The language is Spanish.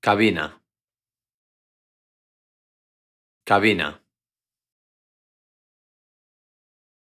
cabina. Cabina.